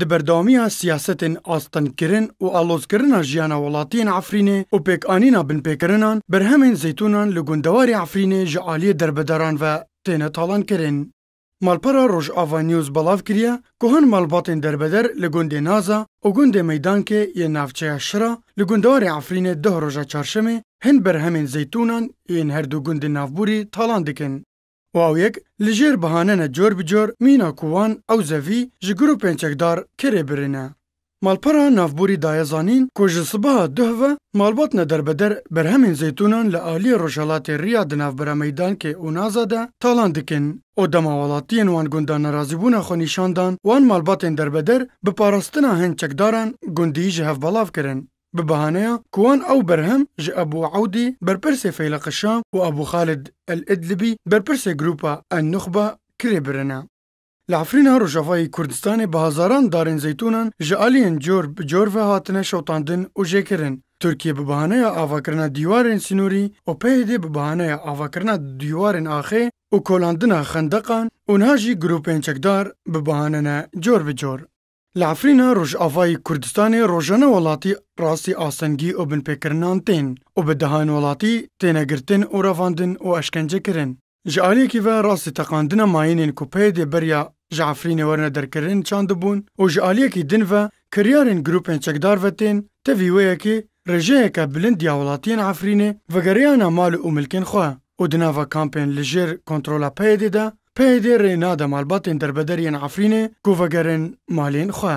Di berdewamiya siyasetên astengkirin û alozkirina jiyana welatiyên Efrînê û pêkanîna binpêkirinan, berhemên zeytûnan li gundewarê Efrînê ji aliyê derbedaran ve têne talankirin. Malpera Rojava News belav kiriye ku hin malbatên derbeder li gundê Naza û gundê Meydankê yên navçeya Şira li gundewarê Efrînê duh roja çarşemê hin berhemên zeytûnan yên her du gundên navbûrî talan dikin. û ew yek li jêr bihanene cor bi cor mîna ku wan ew zevî ji grûpên çekdar kirê birine. Malpera Navborî daye zanîn ku ji sibeha duh ve malbat ne derbeder berhemên zeytûnan li aliyê rojhelatê riya di navbera Meydankê û Naza de talan dikin û dema welatiyên wan gundan nerazîbûna xwe nîşan dan wan malbatên derbeder bi parastina hin çekdaran gundî ji hev belav kirin. bi bahaneya ku wan ew berhem ji Ebû Ewdî berpirsê Feyleq-i Şam û Ebû Xalid el-Îdlibî berpirsê grûpa en-Nuxba kirê birine. Li Efrîna Rojavayî Kurdistanê bi hezaran darên zeytûnan ji aliyên cor bi cor ve hatine şewtandin û jêkirin. Tirkiye bi bahaneya avakirina dîwarên sînorî û PYD bi bahaneya avakirina dîwarên axê û kolandina xendeqan û niha jî grûpên çekdar bi bahane ne cor bi cor. Li Efrîna Rojavayê Kurdistanê rojane welatî rastî astengî û binpêkirinan tên û bi dehayên welatî têne girtin û revandin û eşkence kirin. Ji aliyekî ve rastî teqandina mayînên ku PYD'ê beriya ji Efrînê werine derkirin çandibûn û ji aliyekî din ve kiryarên grûpên çekdar ve tên, tevî wê ye ku rêjeyeke bilind ya welatiyên Efrînê vegeriyane mal û milkên xwe û di nava kampên li jêr kontrola PYD'ê de PYD rê nade malbatên derbeder yên Efrînê ku vegerin malên xwe.